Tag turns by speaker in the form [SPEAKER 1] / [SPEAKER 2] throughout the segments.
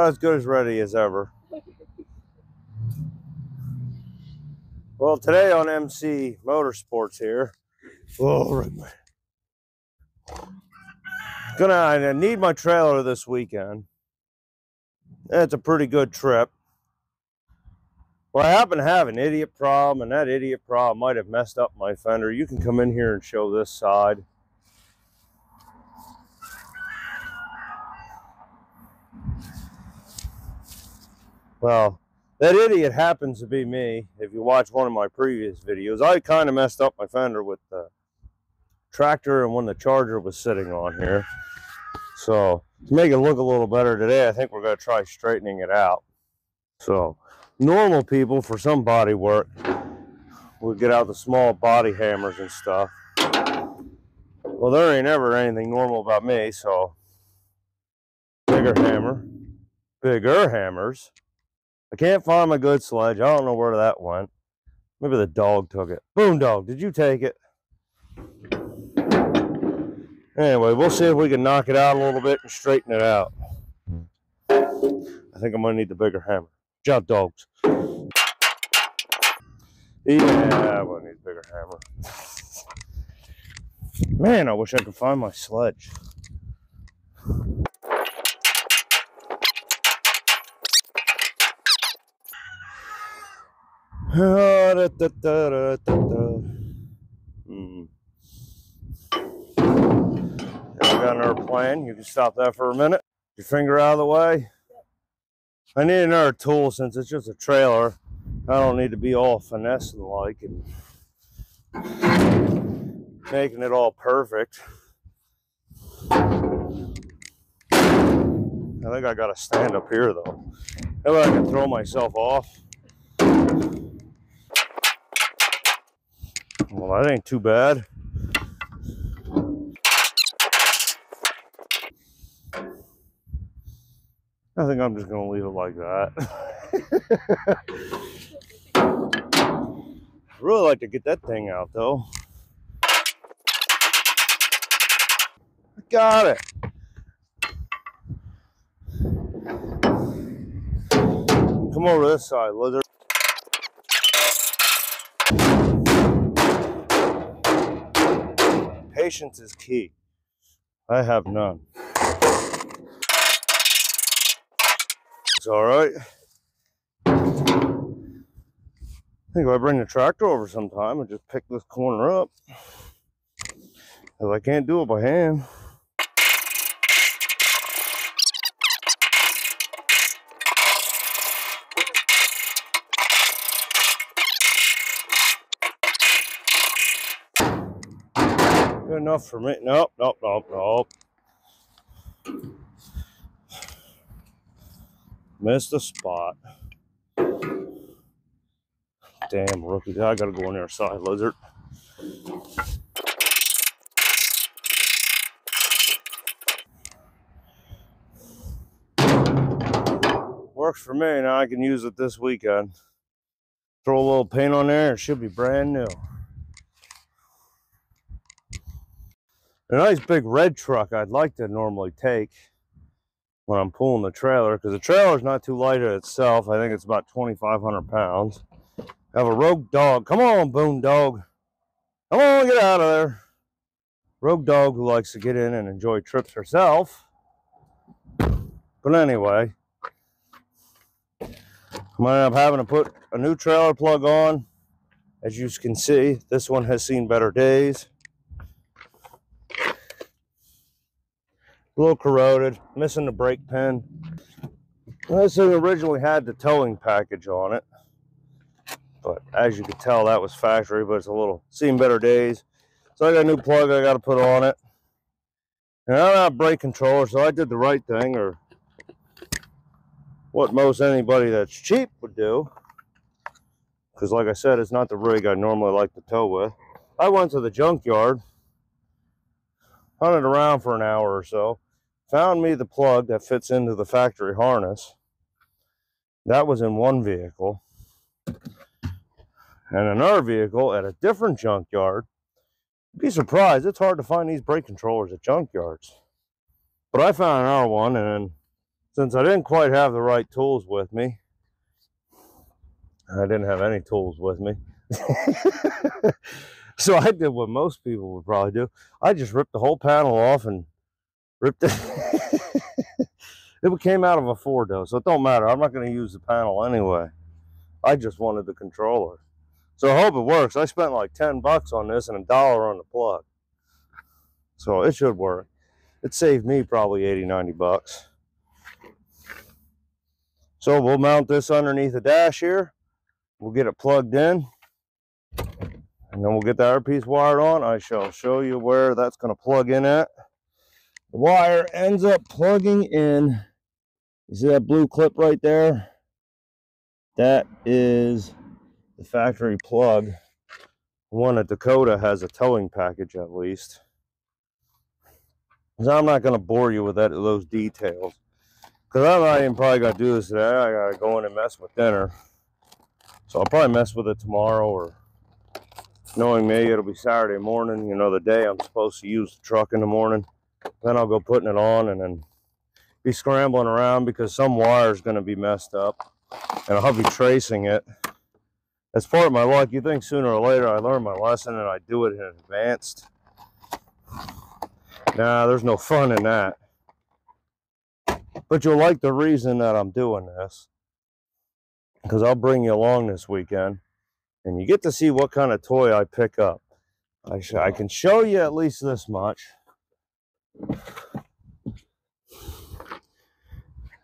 [SPEAKER 1] About as good as ready as ever. Well, today on MC Motorsports here. Oh. Gonna I need my trailer this weekend. That's a pretty good trip. Well, I happen to have an idiot problem, and that idiot problem might have messed up my fender. You can come in here and show this side. Well, that idiot happens to be me. If you watch one of my previous videos, I kind of messed up my fender with the tractor and when the charger was sitting on here. So to make it look a little better today, I think we're going to try straightening it out. So normal people for some body work would get out the small body hammers and stuff. Well, there ain't ever anything normal about me, so bigger hammer, bigger hammers. I can't find my good sledge. I don't know where that went. Maybe the dog took it. Boom dog, did you take it? Anyway, we'll see if we can knock it out a little bit and straighten it out. I think I'm gonna need the bigger hammer. Job dogs. Yeah, I'm gonna need a bigger hammer. Man, I wish I could find my sledge. Hmm. Yeah, I got another plan. You can stop that for a minute. Your finger out of the way. I need another tool since it's just a trailer. I don't need to be all finessing like and making it all perfect. I think I got to stand up here though. Maybe I can throw myself off. Well, that ain't too bad. I think I'm just gonna leave it like that. Really like to get that thing out though. I got it. Come over this side, lizard. Patience is key. I have none. It's all right. I think if I bring the tractor over sometime and just pick this corner up, if I can't do it by hand. Good enough for me. Nope, nope, nope, nope. Missed a spot. Damn rookie. I gotta go on the other side, lizard. Works for me. Now I can use it this weekend. Throw a little paint on there, it should be brand new. A nice big red truck I'd like to normally take when I'm pulling the trailer because the trailer is not too light in itself. I think it's about 2,500 pounds. I have a rogue dog. Come on, Boom Dog. Come on, get out of there. Rogue dog who likes to get in and enjoy trips herself. But anyway, I might end up having to put a new trailer plug on. As you can see, this one has seen better days. A little corroded, missing the brake pin. This thing originally had the towing package on it. But as you can tell, that was factory, but it's a little seen better days. So I got a new plug I got to put on it. And I don't have brake controller, so I did the right thing, or what most anybody that's cheap would do. Because like I said, it's not the rig I normally like to tow with. I went to the junkyard, hunted around for an hour or so, found me the plug that fits into the factory harness. That was in one vehicle. And another vehicle at a different junkyard. Be surprised, it's hard to find these brake controllers at junkyards. But I found another one and since I didn't quite have the right tools with me, I didn't have any tools with me. so I did what most people would probably do. I just ripped the whole panel off and ripped it. it came out of a Ford though, so it don't matter. I'm not going to use the panel anyway. I just wanted the controller. So I hope it works. I spent like 10 bucks on this and a dollar on the plug. So it should work. It saved me probably 80, 90 bucks. So we'll mount this underneath the dash here. We'll get it plugged in. And then we'll get the other piece wired on. I shall show you where that's going to plug in at. The wire ends up plugging in. You see that blue clip right there? That is the factory plug. One at Dakota has a towing package at least. So I'm not going to bore you with that those details. Because I'm not even probably going to do this today. I got to go in and mess with dinner. So I'll probably mess with it tomorrow or knowing me, it'll be Saturday morning, you know, the day I'm supposed to use the truck in the morning. Then I'll go putting it on and then be scrambling around because some wire is going to be messed up and I'll be tracing it. As part of my luck, you think sooner or later I learn my lesson and I do it in advanced. Nah, there's no fun in that. But you'll like the reason that I'm doing this because I'll bring you along this weekend and you get to see what kind of toy I pick up. I, I can show you at least this much.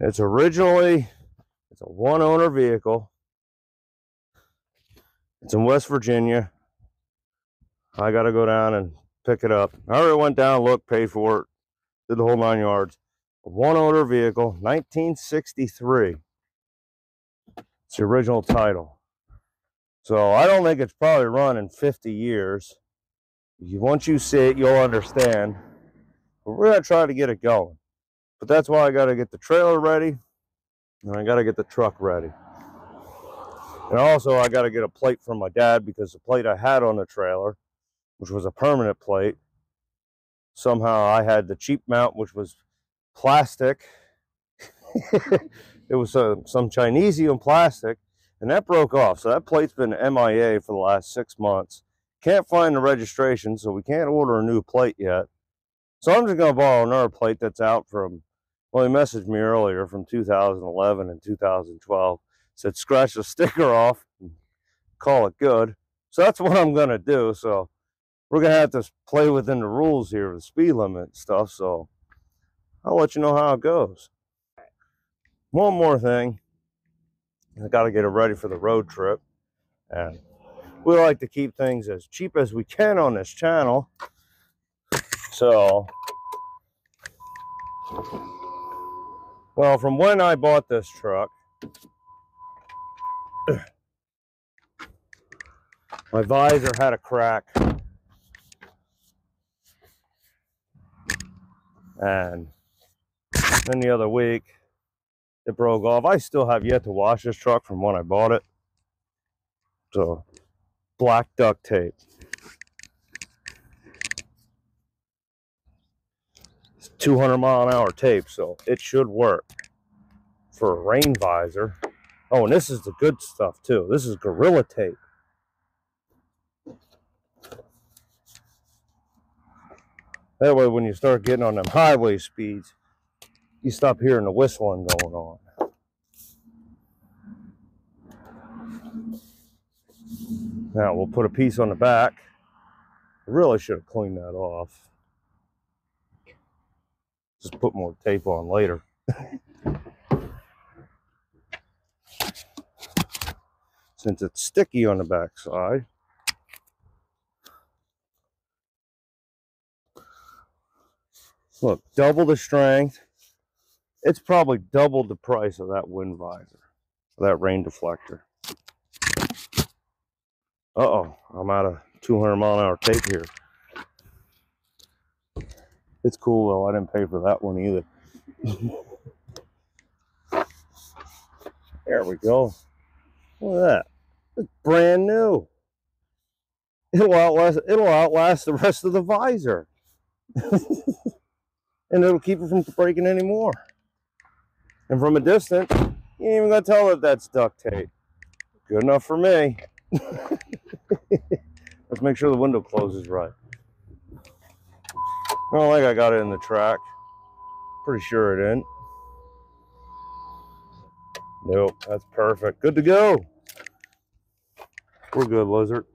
[SPEAKER 1] It's originally, it's a one owner vehicle. It's in West Virginia. I got to go down and pick it up. I already went down, looked, paid for it, did the whole nine yards. A one owner vehicle, 1963. It's the original title. So I don't think it's probably run in 50 years. Once you see it, you'll understand. But we're going to try to get it going. But that's why I got to get the trailer ready. And I got to get the truck ready. And also I got to get a plate from my dad because the plate I had on the trailer, which was a permanent plate, somehow I had the cheap mount, which was plastic. it was uh, some Chinesium plastic, and that broke off. So that plate's been MIA for the last six months. Can't find the registration, so we can't order a new plate yet. So I'm just going to borrow another plate that's out from, well, he messaged me earlier from 2011 and 2012. Said scratch the sticker off and call it good. So that's what I'm going to do. So we're going to have to play within the rules here, the speed limit stuff. So I'll let you know how it goes one more thing. I got to get it ready for the road trip. And we like to keep things as cheap as we can on this channel. So, well, from when I bought this truck, my visor had a crack. And then the other week, it broke off. I still have yet to wash this truck from when I bought it. So, black duct tape. 200 mile an hour tape, so it should work for a rain visor. Oh, and this is the good stuff too. This is Gorilla Tape. That way, when you start getting on them highway speeds, you stop hearing the whistling going on. Now we'll put a piece on the back. I really should have cleaned that off. Just put more tape on later. Since it's sticky on the back side. Look, double the strength it's probably double the price of that wind visor, that rain deflector. Uh-oh, I'm out of 200 mile an hour tape here. It's cool though, I didn't pay for that one either. there we go. Look at that. It's brand new. It'll outlast it'll outlast the rest of the visor. and it'll keep it from breaking anymore. And from a distance, you ain't even gonna tell that that's duct tape. Good enough for me. Let's make sure the window closes right. I don't think I got it in the track. Pretty sure it didn't. Nope, that's perfect. Good to go. We're good, lizard.